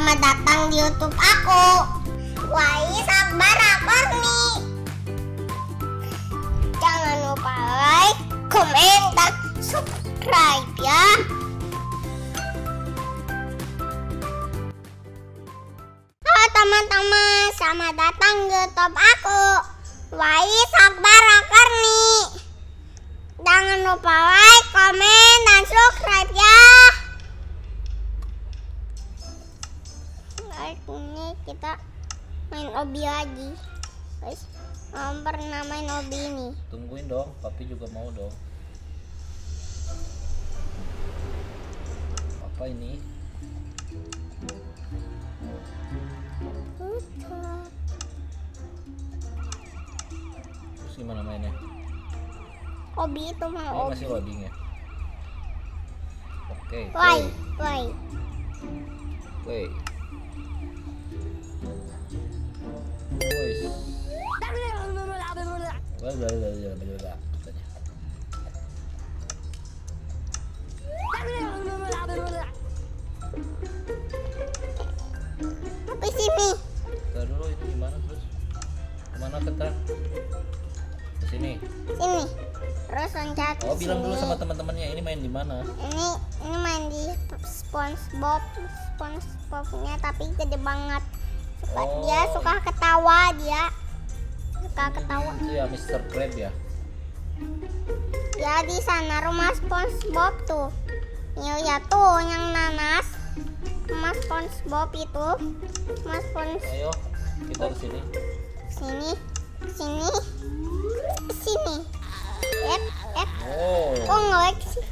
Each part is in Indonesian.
Selamat datang di YouTube aku. Wais Akbar Akorni. Jangan lupa like, komen, dan subscribe ya. Halo teman-teman, selamat datang di YouTube aku. Wais Akbar Akorni. Jangan lupa like, komen, dan subscribe ya. Hari ini kita main obi lagi. Guys, um, pernah main obi ini. Tungguin dong, papi juga mau dong. Apa ini? Terus gimana mainnya? Obi itu mah Ini obi. masih loading ya? Oke, Why? play. Why? Play. Wes. Boys. Apa sini? Taruh itu gimana terus? Ke mana ketar? Sini. Sini. Terus loncat Oh bilang dulu sama teman-temannya ini main di mana? Ini ini main di SpongeBob, SpongeBobnya tapi gede banget. Suka Oh. dia suka ketawa dia. Suka ketawa. Itu ya Mr. Crab ya. Ya di sana rumah SpongeBob tuh. Ya ya tuh yang nanas. Rumah SpongeBob itu. Rumah Spons Ayo kita ke sini. sini sini sini. Ek ek. Oh, Kok ngelek sih?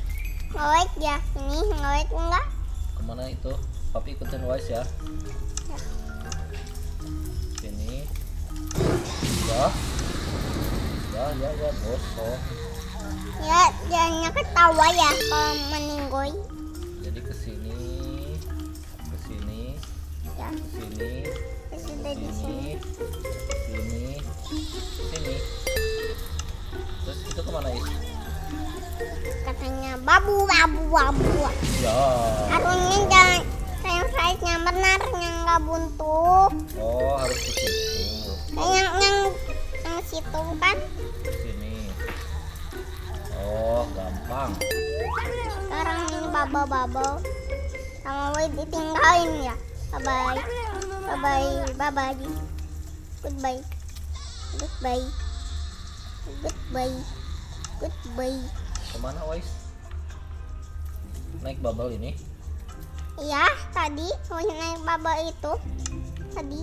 Ngelek ya? Ini ngelek enggak? ke mana itu? Papi ikutin Wise ya. Sini. Ya. Ya, ya, ya, gosok. Ya, jangan ketawa ya kalau meninggoy. Jadi ke sini, ke sini, Ya, ke sini, sudah di sini. sini, sini, sini. Terus itu ke mana is? Katanya babu babu babu. Ya. Harusnya jangan yang size-nya benar yang nggak buntu. Oh, harus ke situ. Yang yang yang situ kan. Sini. Oh, gampang. Sekarang ini bubble bubble. Sama Wei ditinggalin ya. Bye bye. Bye bye. Bye bye. Goodbye. Goodbye. Goodbye. Goodbye. Ke mana Wise? Naik bubble ini? Iya, tadi mau naik bubble itu. Tadi.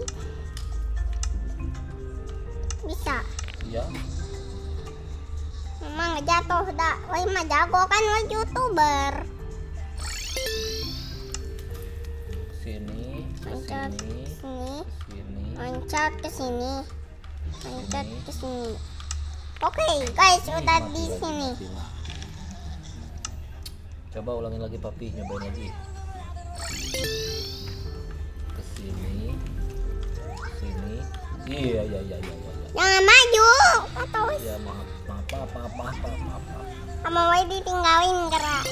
Bisa. Iya. Nggak jatuh dah. Woi mah jago kan lo youtuber. Sini, Loncat sini. sini. Loncat ke sini. Loncat ke sini. Oke, okay, guys, Ini udah di sini. Coba ulangin lagi papi, nyobain lagi. Ke sini. Sini. Iya, iya, iya, iya, iya. Jangan maju. Atau Iya, maaf. Maaf, maaf, maaf, maaf, maaf. Sama Wei ditinggalin gerak.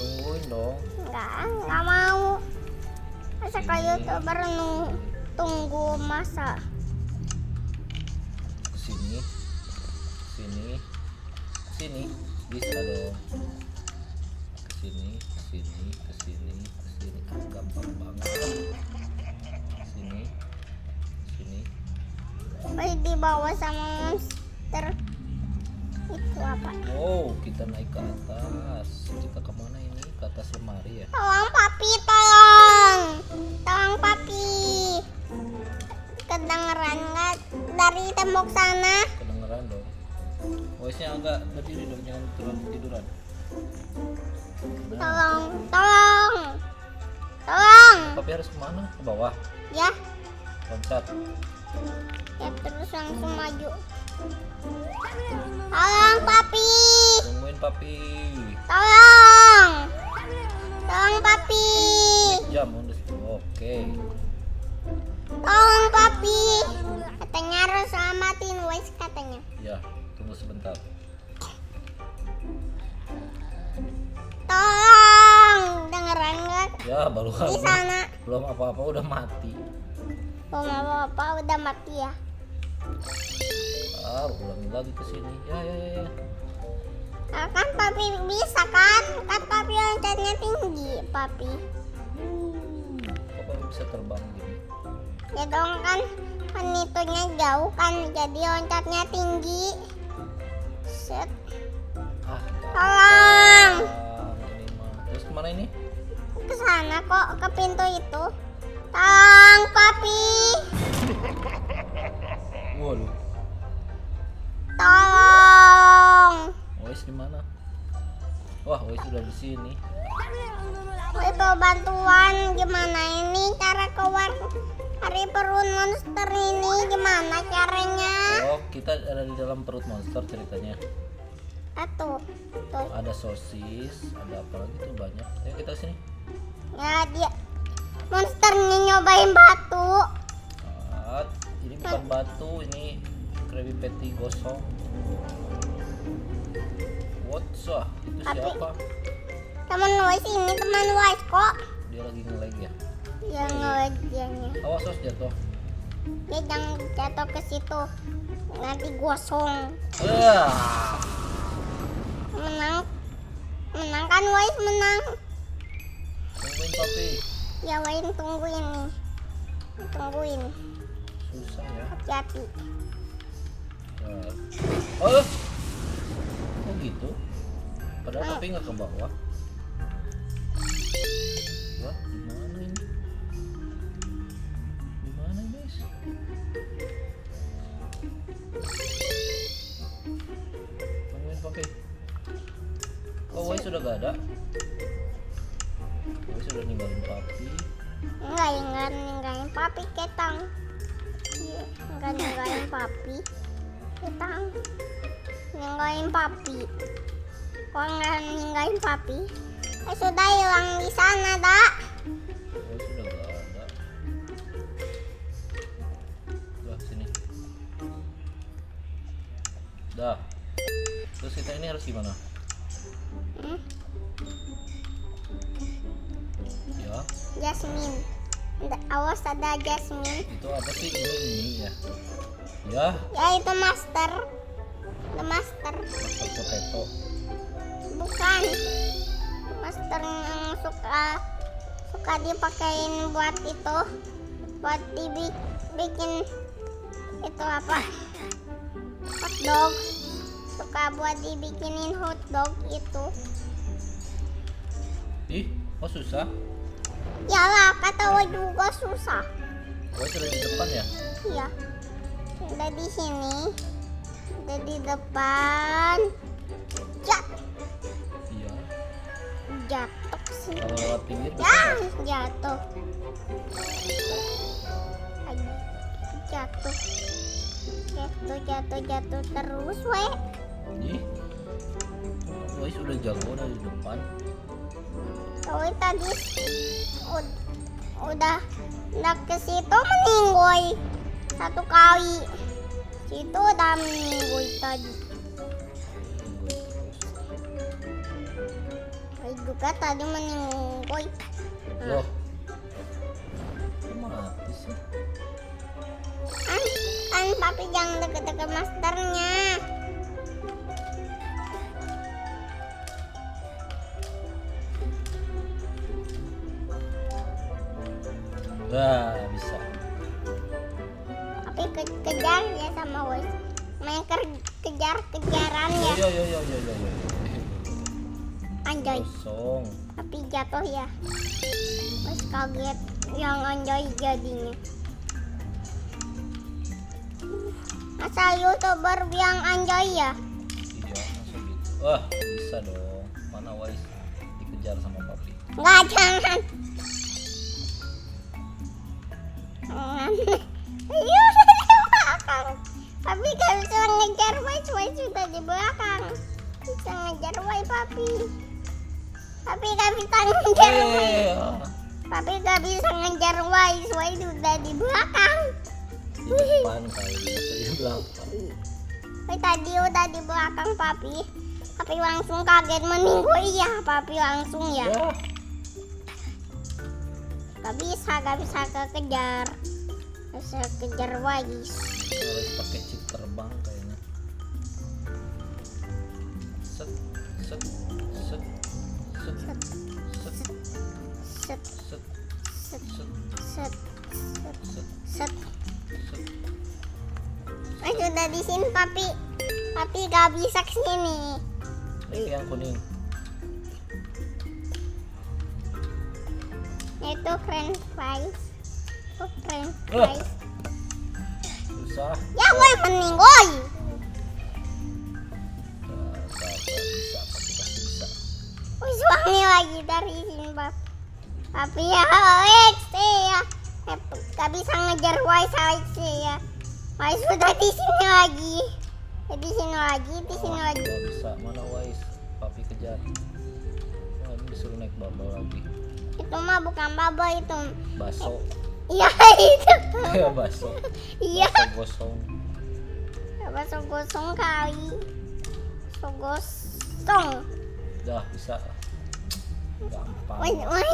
Tungguin dong. Enggak, enggak mau. Masa kayak YouTuber nunggu tunggu masa. Sini. Bisa dong. Ke sini, ke sini, ke sini, ke sini. Ah, gampang banget. Sini. Sini. Woi dibawa sama monster. Itu apa? Wow, kita naik ke atas. Kita ke mana ini? Ke atas lemari ya? Tolong papi, tolong. Tolong papi. Kedengeran nggak dari tembok sana? Kedengeran dong. Voice-nya agak berdiri dong, jangan turun tiduran. Nah, Tolong, tolong. Tolong. papi harus ke mana? Ke bawah. Ya, Loncat. ya terus langsung maju. Tolong papi. Tungguin papi. Tolong. Tolong papi. Jam udah situ. Oke. Tolong papi. Katanya harus selamatin Wise katanya. Ya, tunggu sebentar. Tolong. Dengeran nggak? Ya baru di sana belum apa-apa udah mati. belum apa-apa udah mati ya Ah, ulangi lagi ke sini. Ya ya ya. ya. Ah, kan papi bisa kan kan papi loncatnya tinggi papi Kok baru bisa terbang gini? ya dong kan kan itunya jauh kan jadi loncatnya tinggi set Ah, tolong mah. Terus ke mana ini? ke sana kok ke pintu itu tolong papi Waduh. tolong Wais di mana? Wah, Wais sudah di sini. itu bantuan gimana ini cara keluar dari perut monster ini gimana caranya Oh, kita ada di dalam perut monster ceritanya. Tuh Ada sosis, ada apa lagi tuh banyak. Ayo kita sini. ya dia monsternya nyobain batu Ah, ini bukan batu, ini Krabby Patty gosong. What's up? Itu Tapi- siapa? teman Wise ini teman Wise kok Dia lagi nge-lag ya. Ya ngelajiannya Awas sos jatuh. dia jangan jatuh ke situ nanti gosong Wah. menang menang kan Wise menang Tungguin papi. ya Wise tungguin nih tungguin Susah ya. hati-hati Wah. Oh. Oh gitu. Padahal papi nggak ke bawah. Oh, sudah gak ada. Wai sudah ninggalin papi. enggak enggak ninggalin papi ketang enggak ninggalin papi ketang ninggalin papi kok enggak ninggalin papi eh sudah hilang di sana dak sini. Dah. Terus kita ini harus gimana? Jasmine. Awas ada Jasmine. Itu apa sih? Ini ini ya? Ya, ya itu master. The master. Master potato. bukan. Master yang suka suka dipakein buat itu. Buat dibikin itu apa? Hotdog suka buat dibikinin hotdog itu Ih, kok susah? Yalah kata gue juga susah Wai sudah di depan ya? iya udah di sini udah di depan jat Iya. jatuh sih Kalau lewat pinggir Ya, jatuh. Jatuh. Jatuh, jatuh, jatuh terus, we. Ih, Wai sudah jago dari depan. Tapi tadi ud- udah udah ke situ meninggoy satu kali. Situ udah meninggoy tadi. Saya juga tadi meninggoy. Loh, kok mati sih? Kan, kan papi jangan deket-deket masternya. Yang anjay jadinya. Masa youtuber yang anjay ya? Iya, gitu. Wah, bisa dong. Mana Wais dikejar sama papi? Enggak, jangan. Jangan. Ayo, di belakang. Papi gak bisa ngejar Wes, Wes sudah di belakang. Bisa ngejar Wes, Papi. Papi gak bisa ngejar. Papi gak bisa ngejar Wes, Wes sudah di belakang. di depan kali, di belakang. Wes tadi udah di belakang Papi. Papi langsung kaget meninggu iya, Papi langsung ya. Ya. Gak bisa, gak bisa kekejar. Gak bisa kejar Wais. harus pakai set, set set. set Wais udah di sini, papi. Papi gak bisa ke sini. Ini yang kuning Itu french fries. Itu french fries. susah Ya, pasti pasti bisa Wih, suami lagi dari sini, Pap. Papi ya, Alex, ya. Eh, Gak bisa ngejar Wise, Alex, ya. Wise sudah di sini lagi. Di sini lagi, di sini Wah, lagi. nggak bisa mana wise papi kejar Wah, ini disuruh naik bubble lagi Itu mah bukan bubble itu. baso Iya, itu. ya baso Iya. baso gosong Bakso gosong kali. Bakso gosong. udah bisa gampang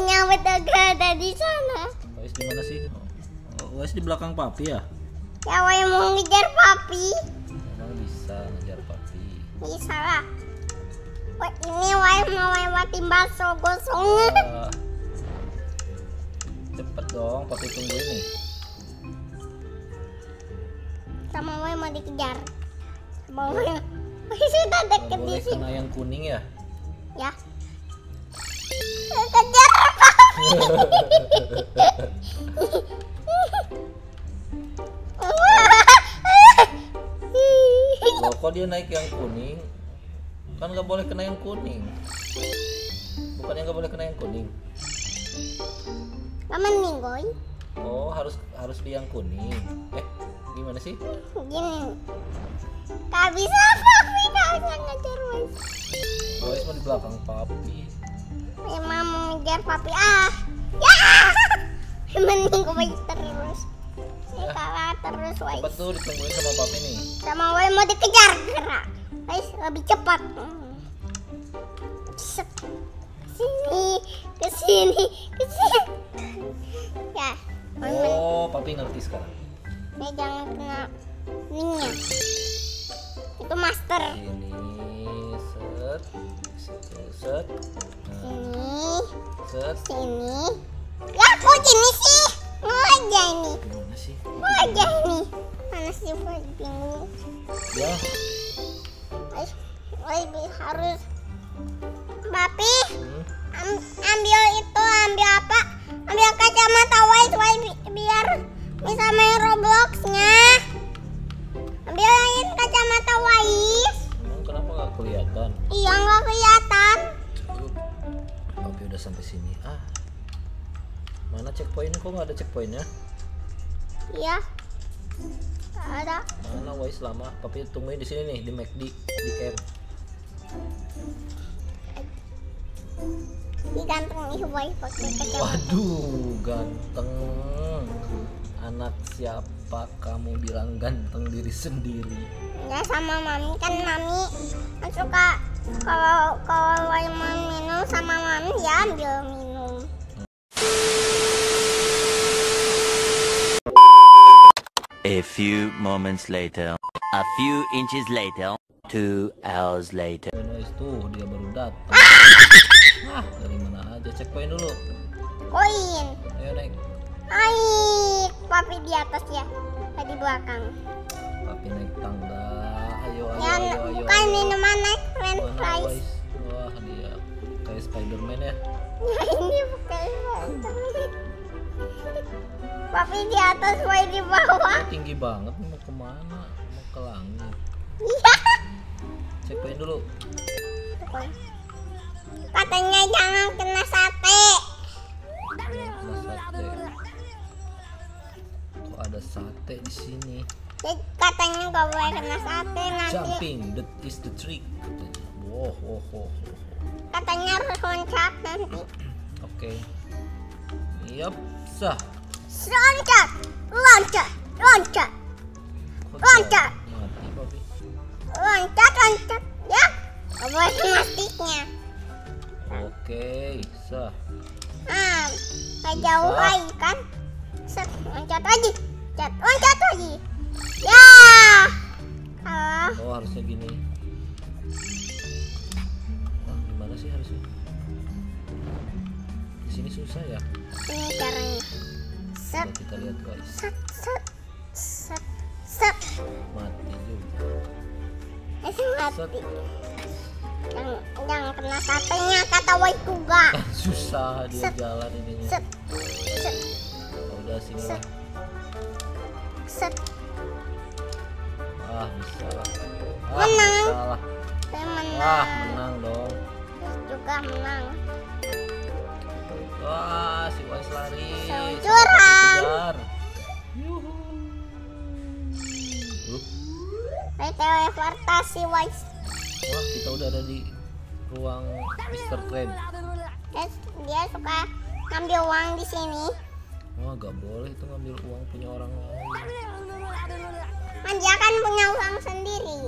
nyampe gak ada di sana. Di mana sih wise di belakang papi ya Ya, Wih mau ngejar papi. emang bisa ngejar papi Bisa lah. Wah, ini Wai mau lewatin bakso gosong. Wah. cepet dong papi tunggu ini Sama Wai mau dikejar. Sama. Wai sudah deket di sini. yang kuning ya Ya. Loh, kok dia naik yang kuning kan nggak boleh kena yang kuning bukannya nggak boleh kena yang kuning Kamu ninggoy. oh harus harus di yang kuning eh gimana sih Gini. Gak bisa papi, gak bisa ngejar. Boys mau di belakang papi Emang mau ngejar papi ah. Ya. Mending Wai terus. Ini kalah terus Wai. cepet tuh ditungguin sama papi nih Sama Wai mau dikejar gerak. Guys, lebih cepat. Set. Sini, ke sini, ke sini. Ya, oh papi ngerti sekarang ya jangan kena minyak. Itu master. ini set situ set Sini, set sini. Ya, kok gini sih? Mau aja ini. gimana sih Mau aja ini. Mana sih Wai bingung. ya Wai harus. Papi. hmm. Am- ambil itu ambil apa ambil kacamata white white bi- biar bisa main robloxnya ambilin kacamata white kelihatan. Iya nggak kelihatan. Papi udah sampai sini. Ah. Mana checkpointnya? Kok nggak ada checkpointnya? Iya. Ada. Mana wise lama papi tungguin di sini nih di McD di ini ganteng nih pakai kacamata Waduh, ganteng. Anak siapa kamu bilang ganteng diri sendiri? ya sama mami kan mami suka kalau kalau mau minum sama mami ya ambil minum A few moments later. A few inches later. Two hours later. Noise tuh dia baru datang. Ah, dari mana aja checkpoint dulu. koin Ayo naik. Aik, papi di atas ya, di belakang. Papi naik tangga. Ayo, ayo, Ya, ayo, ayo. bukan ayo. minuman naik french fries. Wah, dia kayak Spiderman ya. Ya, ini bukan french Papi di atas, Wai di bawah. Oh, tinggi banget mau ke mana? Mau ke langit. Iya. Checkpoint dulu. Katanya jangan kena sate. Ada sate di sini? Katanya gak boleh kena sate nanti. Jumping, that is the trick. katanya. Wow, wow, wow, wow. Katanya harus loncat nanti. Oke. Yap, sah. Loncat, loncat, loncat, Loncat. Mati, Papi. loncat, loncat. Ya, gak boleh kena sticknya. Oke, sah. Ah, jauh lagi kan? Set, loncat lagi. Cet, loncat lagi. Ya. Kalah. Oh harusnya gini. Wah gimana sih harusnya? Di sini susah ya. Ini caranya. Set, Coba kita lihat guys. set, set, set, set. Mati juga. Esi mati. Set. Yang, yang kena satenya kata Waikuga. susah dia Set. jalan ininya. Set, set, Oh, udah sini Set. lah. Set. Ah bisa lah. Ah, Menang. bisa lah. Saya Wah menang. menang dong. Terus juga menang. Wah si Wise lari. Uh, Saya teleportasi Wise. Wah kita udah ada di ruang Mr. Crab. Dia, dia suka ngambil uang di sini. Wah gak boleh itu ngambil uang punya orang lain. Dia kan punya uang sendiri.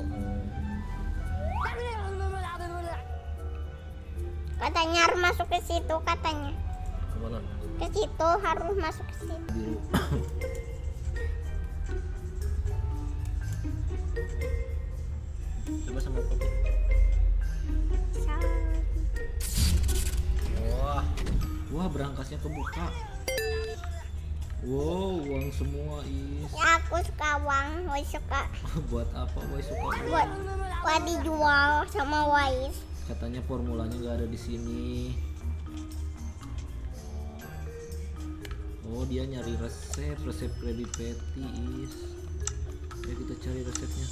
Katanya harus masuk ke situ katanya. Ke mana? Ke situ harus masuk ke situ. Coba sama. Wah, wah berangkasnya kebuka. Wow, uang semua is. Ya aku suka uang, Wise suka Buat apa boy suka? uang? buat buat dijual sama Wise. Katanya formulanya nggak ada di sini. Oh dia nyari resep, resep Krabby Patty is. Ayo kita cari resepnya.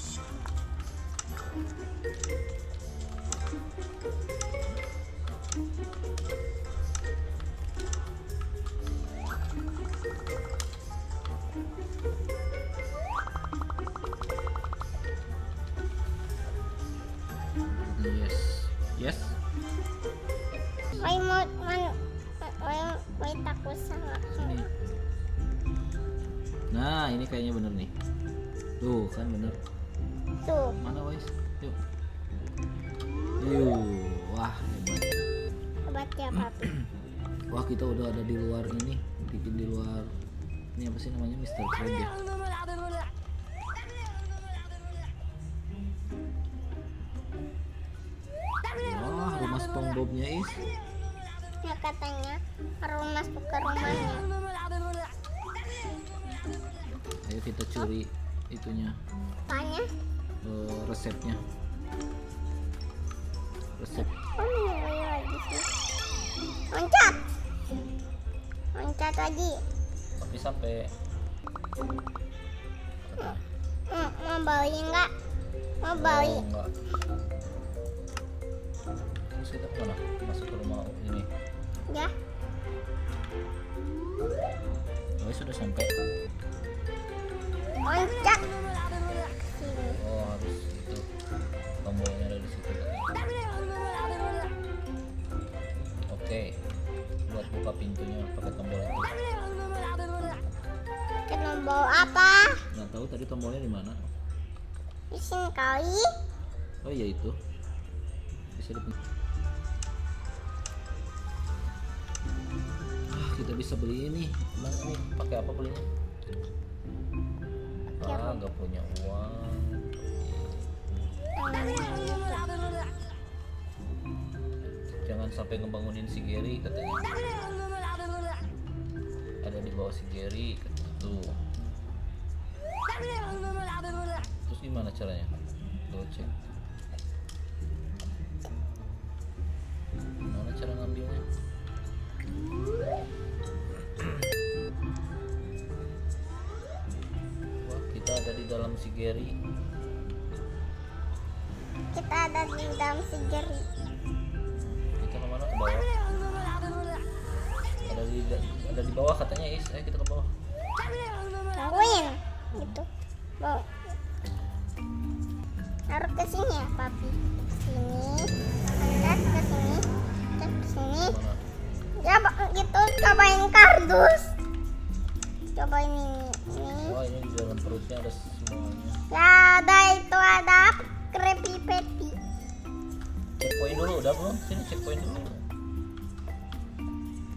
Yes, yes. Wise mau man, Wise Wise takut sama Sini. Nah ini kayaknya bener nih. Tuh kan bener. tuh. Mana Wais? Yuk. Yuk. Wah hebat. Obat ya papi. Wah kita udah ada di luar ini. Di, di luar. Ini apa sih namanya Mr. Crab ya? Wah rumah SpongeBobnya is. Ya katanya harus masuk ke rumahnya. Ayo kita curi itunya Apanya? eh, resepnya. Resep. Oh lagi sih. Loncat. Loncat lagi. Tapi sampai Hmm, mau balik nggak? Mau Oh, balik. enggak. Terus kita ke mana? Masuk ke rumah ini. Ya. Oh, sudah sampai. Loncat. Tombolnya di mana. Di sini kali. Oh iya itu. Bisa di Ah, kita bisa beli ini. Mana nih? Pakai apa belinya? Ah, nggak punya uang. Jangan sampai ngebangunin si Gary katanya. Ada di bawah si Gary katanya. Tuh. Terus gimana caranya? Tuh cek. Mana cara ngambilnya? Wah, kita ada di dalam si Gary. Kita ada di dalam segeri. Kita ke mana ke bawah? Ada di ada di bawah katanya Is. Ayo kita ke bawah. Tungguin. Gitu. Bawa. Harus ke sini ya, papi. Sini. Ke sini. Ke sini. Ya, Pak, gitu cobain kardus. Cobain ini. Ini. Wah ini di dalam perutnya ada semuanya. Ya, ada itu ada Krabby Patty. Checkpoint dulu, udah belum? Sini checkpoint dulu.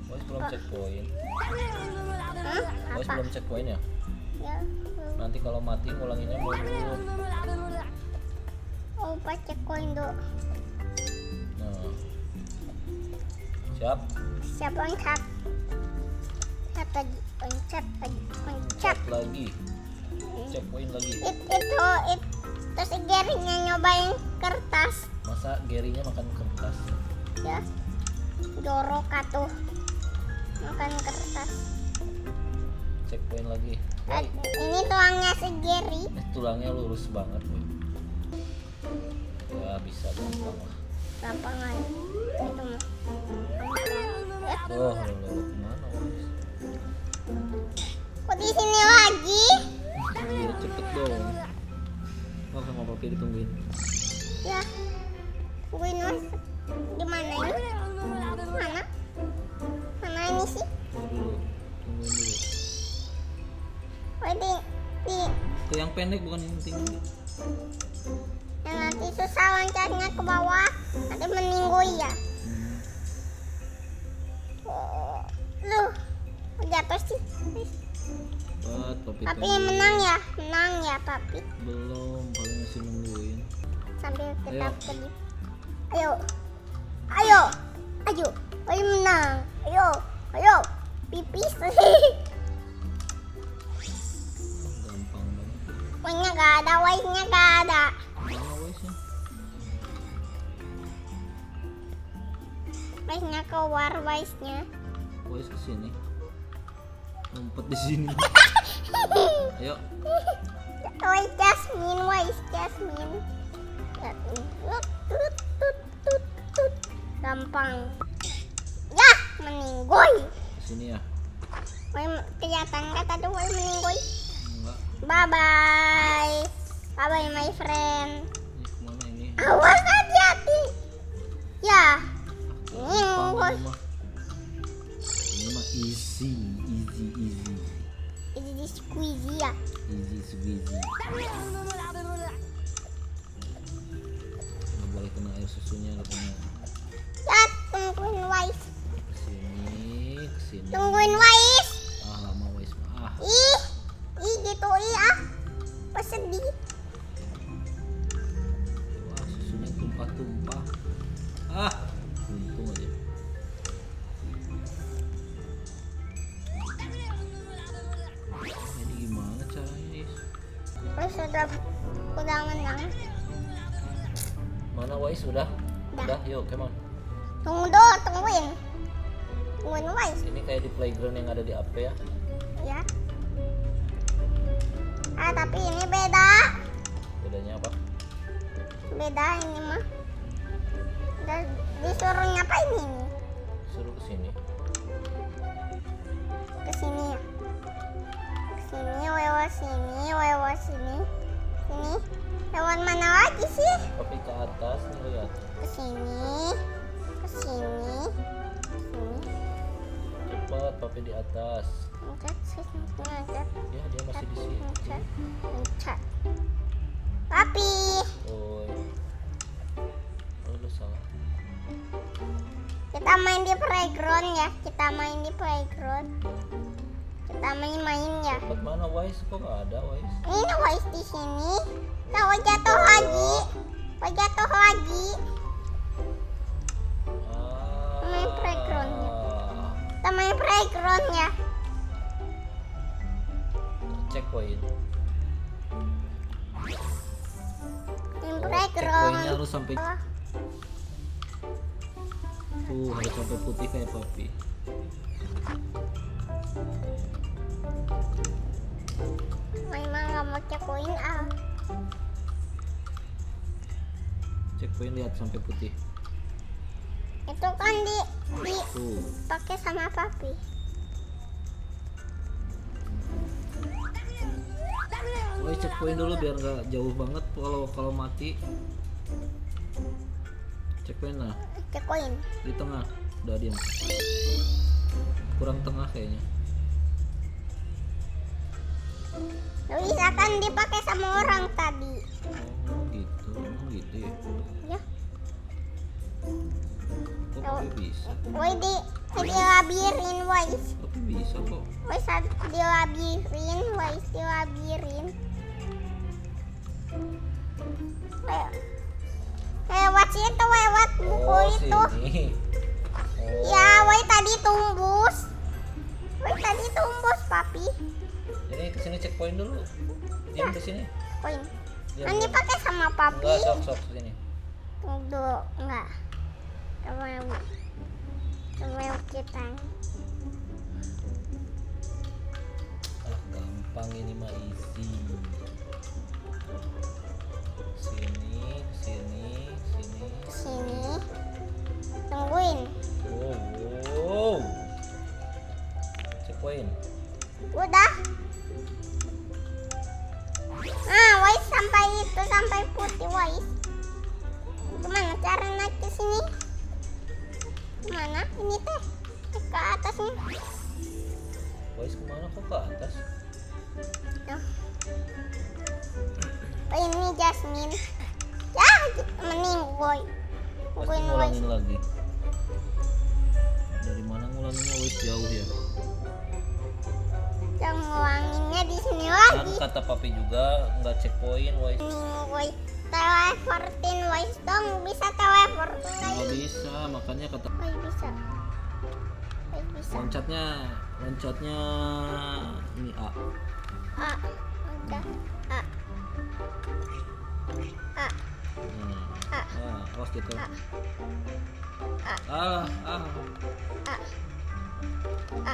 Wah belum belum cek poin. Hmm? Belum cek poin ya? Ya. Nanti kalau mati ngulanginnya belum. Oh, dulu. Nah. Siap. Siap loncat. Loncat lagi. Loncat lagi. Loncat. Lagi. Cek poin lagi. It, itu, it, terus Gerinya nyobain kertas. Masa Gerinya makan kertas? Ya. Jorok atuh. Makan kertas. Cek poin lagi. Ini tuangnya si Geri. eh, tulangnya lurus banget, Woi. Ya bisa gampang lah. Gampang aja. Itu mah. Oh, ke mana, Wais? kok di sini lagi? Iya, cepet dong. Oh, sama papi ditungguin. Ya. Tungguin mas. Pendek bukan yang tinggi. yang nanti susah loncatnya ke bawah. Nanti meninggoy ya. Oh, Loh, jatuh sih. Cepat, papi Papi menang ya, menang ya papi. Belum, paling masih nungguin. Sambil kita. Ayo, ayo, di sini. Ayo, Wine Jasmine, wine Jasmine. Tut, tut, tut, tut, tut. Gampang. Ya, meninggoy. ke sini ya. Kelihatan kata tuh meninggoy. Bye bye. Bye bye my friend. Ini ke mana ini? Awas hati-hati. Ya. Ini Squeezy ya. easy squeezy. Nggak boleh kena air susunya katanya. Ya, tungguin Wise. Ke sini, ke sini. Tungguin Wise. Ah lama Wais. Ah, Ih, ih gitu ih ah. Pesedih. Wise sudah udah menang. Mana Wais udah? Udah. Udah, yuk, come on. Tunggu dulu, tungguin. Tungguin Wise. Ini kayak di playground yang ada di AP ya. Ya. Ah, tapi ini beda. Bedanya apa? Beda ini mah. Dan disuruh ngapain ini? Suruh ke sini. Ke sini ya. Sini, lewat sini, lewat sini. Sini. Lewat mana lagi sih? Tapi ke atas nih lihat. Ke sini. Ke sini. Sini. Cepat, papi di atas. Loncat, sini, loncat. Ya, dia masih di sini. Loncat, loncat. Papi. Oi. Oh, lu salah. Kita main di playground ya. Kita main di playground. Kita main-main ya. Tempat mana Wais? Kok gak ada Wais? Ini Wise di sini. Tahu jatuh lagi. Wah jatuh lagi. Ah. Main playgroundnya. Kita main playground ya. Cek poin. Main Oh, playground. harus sampai Oh, tuh harus sampai putih kayak papi. Cekoin ah. Cek poin lihat sampai putih. Itu kan di di pakai sama papi. Woi cek poin dulu biar nggak jauh banget kalau kalau mati. Cek poin lah Cekoin. di tengah. Udah diam. Kurang tengah kayaknya. Bisa kan dipakai sama orang tadi. Oh gitu, gitu ya. Ya. Kok pakai bisa? Woi di di labirin, guys. Tapi bisa kok. Wes di labirin, wes di labirin. Lewat situ, lewat buku Oh, itu. sini. Oh. Ya, woi tadi tumbus. Woi tadi tumbus, papi. Ini ke sini checkpoint dulu. Diam di sini. Poin. Nanti pakai sama papi. Enggak, sok sok sini. Tunggu, enggak. Coba coba kita. Ah, gampang ini mah easy. Sini, sini, sini. Sini. Tungguin. Wow, wow. Checkpoint. Udah. Ah, Wais sampai itu sampai putih Wais. Gimana cara naik ke sini? Gimana? Ini teh ke atasnya. Boys ke mana kok ke atas? Tuh. Oh, ini Jasmine. Ya, mending boy. Pasti Wais. ngulangin lagi. Dari mana ngulanginnya Wais jauh ya? Yang ngulanginnya di sini Kan lagi. kata papi juga nggak checkpoint Wais. Mending boy. Teleportin Wais dong. Bisa teleport Nggak bisa, makanya kata Wais bisa. Wais bisa. loncatnya loncatnya ini A. A. Udah. A. A. Hmm. A. Ah, awas jatuh. A. A. Ah, ah, A. ah.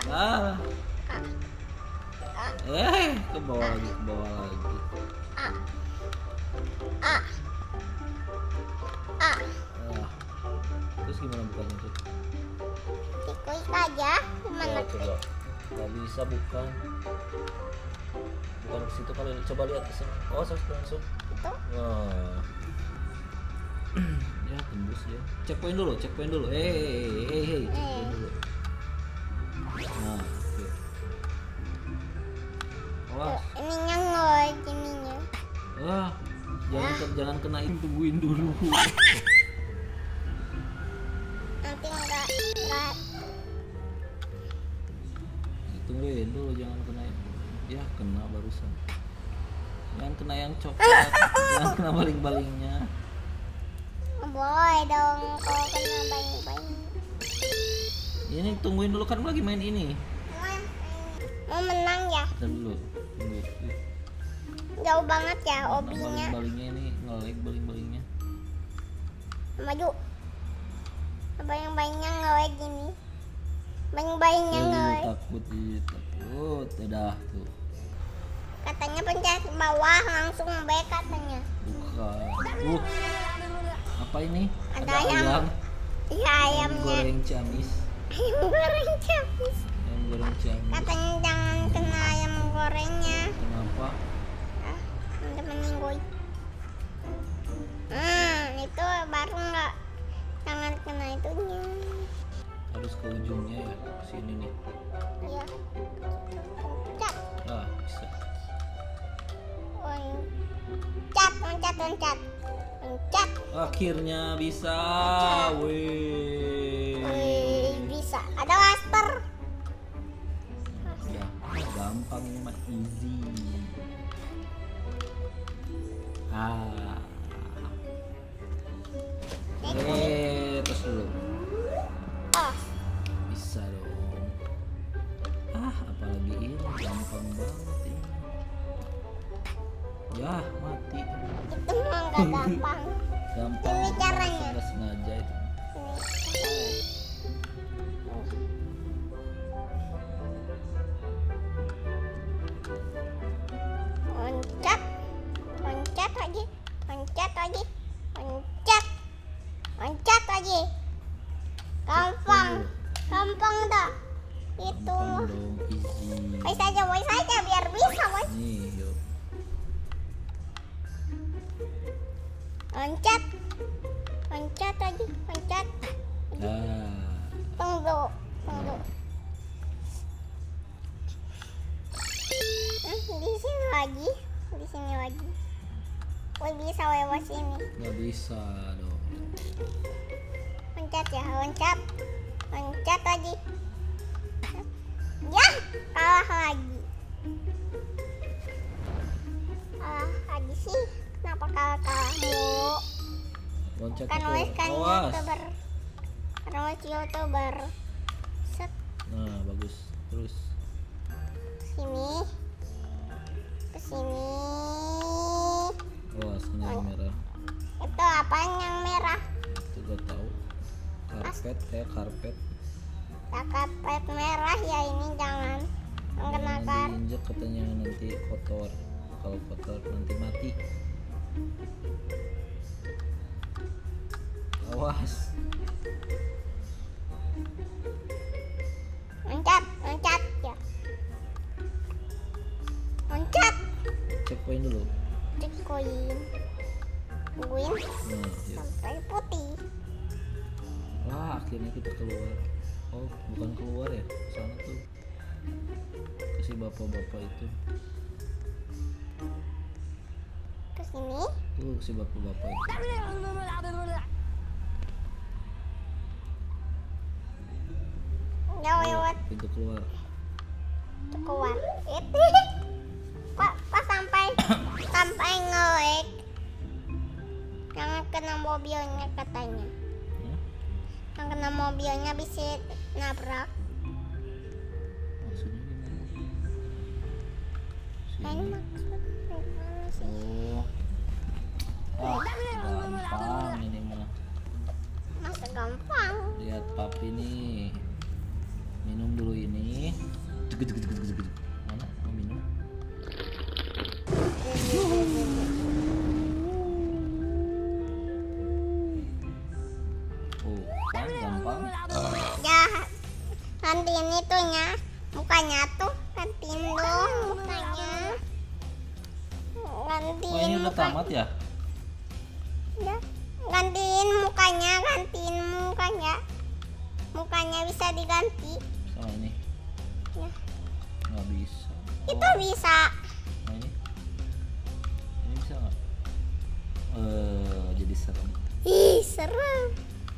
A. A. Eh, ke bawah lagi, ke bawah lagi. Ah. Terus gimana bukannya tuh? Diklik aja. Gimana? Ya, coba. Gak bisa bukan. Bukan ke situ kali. Coba lihat ke sini. Oh, harus langsung. Itu. Nah. ya, tembus ya. Checkpoint dulu, checkpoint dulu. Eh, hey, hey, hey, checkpoint Eh. dulu. Nah, Tuh, Ininya ngoi ininya. Wah, jangan ke- jangan kenain tungguin dulu. Nanti enggak enggak Tungguin dulu jangan kenain. Ya, kena barusan. Jangan kena yang coklat, jangan kena baling-balingnya. boleh dong kalau kena bayi-bayi. Ini tungguin dulu kan lagi main ini. Mau menang ya? Bentar dulu. Tunggu. Jauh banget ya obinya. baling-balingnya ini ngelag baling-balingnya. Maju. Bayang-bayangnya ngewe gini. Bayang-bayangnya Eh, ngewe. takut, ih, takut. Udah tuh. Katanya pencet bawah langsung B katanya. Bukan. Uh. Apa ini? Ada ayam. Iya ayamnya. goreng ciamis. Ayam goreng capis. Goreng ciamis. Katanya jangan kena ayam gorengnya. Kenapa? Ah, nanti meninggoy. Hmm, itu baru nggak jangan kena itunya. Harus ke ujungnya ya, ke sini nih. Iya. Cat, Ah, bisa. loncat, loncat, loncat, loncat. Akhirnya bisa. Wih. Wih, bisa. Ada laster. Gampang ini mah easy. Ah. Eh, terus dulu. Oh, Bisa dong. Ah, apalagi ini gampang banget ini. Ya, mati. itu mah gampang. Gampang. Ini caranya. Sengaja itu. Ini. Loncat lagi, loncat, loncat lagi. Gampang, bisa dong. Loncat ya, loncat, loncat lagi, Ya, kalah lagi. Kalah lagi sih. Kenapa kalah-kalah mulu? Loncat Kan wes kan youtuber. Kan wes youtuber. Set Nah, bagus. Terus. sini. Ke sini. Yang merah. Itu apaan yang merah? Itu gak tahu. Karpet kayak karpet. Kakapet merah ya ini jangan. Mengenakan. Jangan diinjek katanya nanti kotor. Kalau kotor nanti mati. Awas. Loncat, loncat ya. Loncat. Cek poin dulu. Cek koin. Tungguin Nah, ya. sampai putih. Wah, akhirnya kita keluar. Oh, bukan keluar ya? Sana tuh. Kasih bapak-bapak itu. Ke sini. Tuh, si bapak-bapak itu. Lewat Pintu keluar. tuh keluar. Itu. Pak, pas sampai sampai ngelag. Jangan kena mobilnya katanya. Hmm? Yang kena mobilnya bisa nabrak. Maksudnya gimana? Sini. maksud gimana sih? Oh. Ah, gampang ini mah. Masa gampang. Lihat papi nih. Minum dulu ini. Udah tamat ya? Gantiin mukanya, gantiin mukanya. Mukanya bisa diganti. Sama ini. Ya. Nggak bisa. Itu bisa. Nah ini. Ini bisa nggak? Eh, jadi serem. Ih, serem.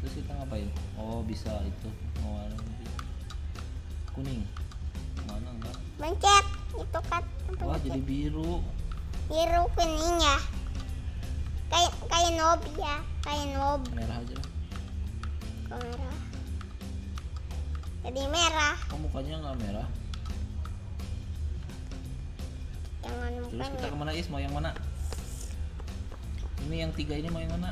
Terus kita ngapain? Oh, bisa itu. Mana nanti? Kuning. Mana enggak? Mencet itu kan Wah, jadi biru. biru kuning ya. Kayak kayak nob ya, kayak nob Merah aja lah. Kok merah. Jadi merah. Kok mukanya nggak merah? Jangan Terus kita mukanya. ke mana Is? Mau yang mana? Ini yang tiga ini mau yang mana?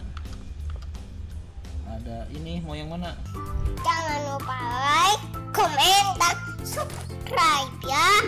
Ada ini mau yang mana? Jangan lupa like, komen, dan subscribe ya.